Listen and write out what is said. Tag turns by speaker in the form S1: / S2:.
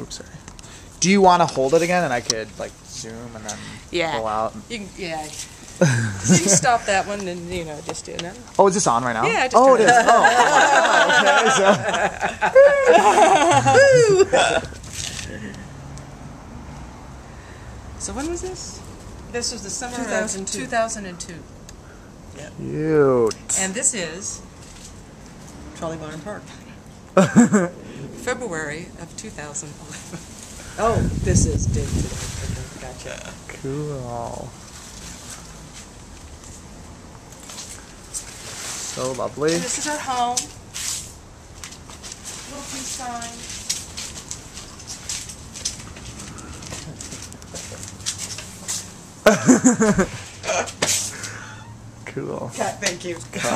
S1: Oops, sorry. Do you want to hold it again, and I could like zoom and then
S2: Yeah.
S1: pull out?
S2: You can, yeah. so you can stop that one and, you know, just do that.
S1: Oh, is this on right now?
S2: Yeah, I just
S1: oh, it
S2: turned
S1: Oh, okay. So,
S2: So when was this? This was the summer
S3: 2002.
S2: of 2002.
S1: cute.
S3: And this is Trolley Barn Park.
S2: February of 2011.
S3: Oh, this is date today. Okay, Gotcha.
S1: Cool. So lovely.
S2: And this is our home. Little peace sign.
S1: Cool.
S3: Thank you.